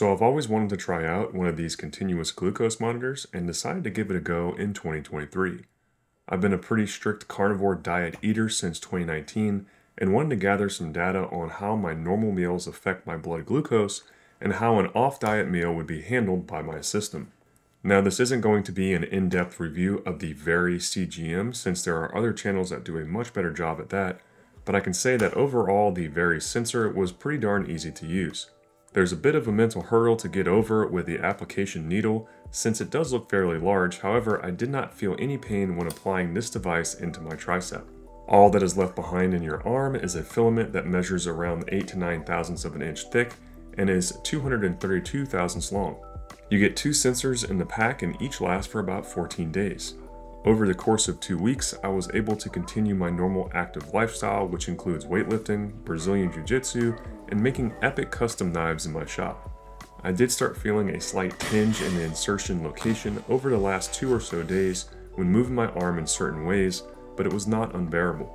So I've always wanted to try out one of these continuous glucose monitors and decided to give it a go in 2023. I've been a pretty strict carnivore diet eater since 2019 and wanted to gather some data on how my normal meals affect my blood glucose and how an off-diet meal would be handled by my system. Now this isn't going to be an in-depth review of the Veri CGM since there are other channels that do a much better job at that, but I can say that overall the Veri sensor was pretty darn easy to use. There's a bit of a mental hurdle to get over with the application needle since it does look fairly large, however I did not feel any pain when applying this device into my tricep. All that is left behind in your arm is a filament that measures around 8 to 9 thousandths of an inch thick and is 232 thousandths long. You get two sensors in the pack and each lasts for about 14 days. Over the course of two weeks, I was able to continue my normal active lifestyle, which includes weightlifting, Brazilian Jiu Jitsu, and making epic custom knives in my shop. I did start feeling a slight tinge in the insertion location over the last two or so days when moving my arm in certain ways, but it was not unbearable.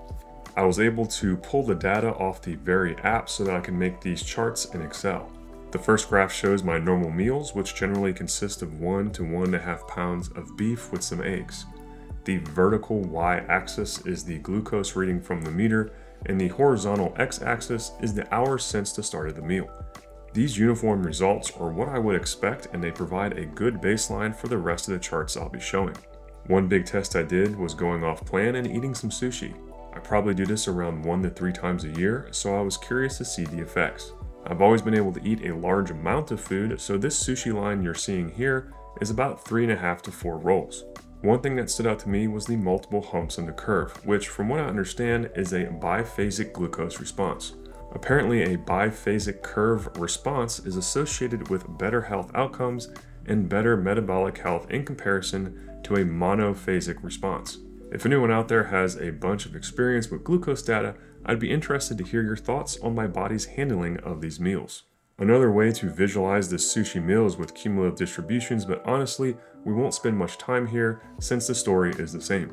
I was able to pull the data off the Veri app so that I can make these charts in Excel. The first graph shows my normal meals, which generally consist of 1 to 1.5 pounds of beef with some eggs. The vertical y-axis is the glucose reading from the meter, and the horizontal x-axis is the hours since the start of the meal. These uniform results are what I would expect and they provide a good baseline for the rest of the charts I'll be showing. One big test I did was going off plan and eating some sushi. I probably do this around one to three times a year, so I was curious to see the effects. I've always been able to eat a large amount of food, so this sushi line you're seeing here is about three and a half to four rolls. One thing that stood out to me was the multiple humps in the curve, which from what I understand is a biphasic glucose response. Apparently a biphasic curve response is associated with better health outcomes and better metabolic health in comparison to a monophasic response. If anyone out there has a bunch of experience with glucose data, I'd be interested to hear your thoughts on my body's handling of these meals. Another way to visualize this sushi meal is with cumulative distributions, but honestly, we won't spend much time here since the story is the same.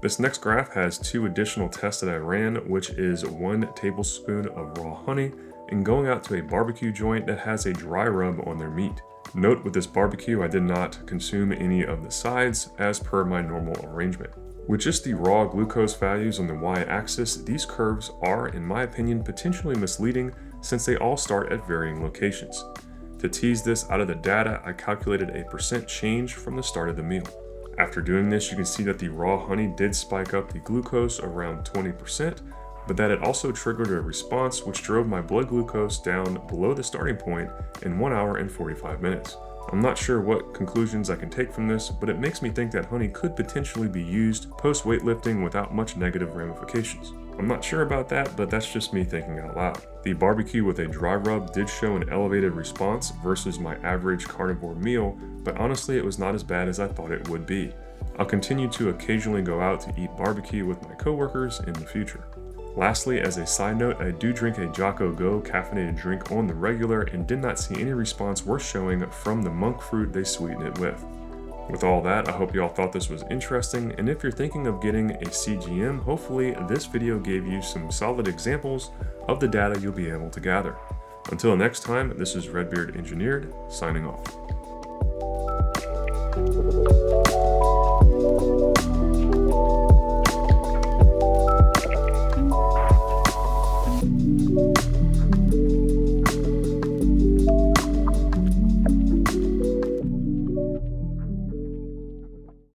This next graph has two additional tests that I ran, which is one tablespoon of raw honey and going out to a barbecue joint that has a dry rub on their meat. Note with this barbecue, I did not consume any of the sides as per my normal arrangement. With just the raw glucose values on the y-axis, these curves are, in my opinion, potentially misleading since they all start at varying locations. To tease this out of the data, I calculated a percent change from the start of the meal. After doing this, you can see that the raw honey did spike up the glucose around 20%, but that it also triggered a response which drove my blood glucose down below the starting point in 1 hour and 45 minutes. I'm not sure what conclusions I can take from this, but it makes me think that honey could potentially be used post weightlifting without much negative ramifications. I'm not sure about that, but that's just me thinking out loud. The barbecue with a dry rub did show an elevated response versus my average carnivore meal, but honestly it was not as bad as I thought it would be. I'll continue to occasionally go out to eat barbecue with my coworkers in the future. Lastly, as a side note, I do drink a Jocko Go caffeinated drink on the regular and did not see any response worth showing from the monk fruit they sweeten it with. With all that, I hope you all thought this was interesting, and if you're thinking of getting a CGM, hopefully this video gave you some solid examples of the data you'll be able to gather. Until next time, this is Red Beard Engineered, signing off.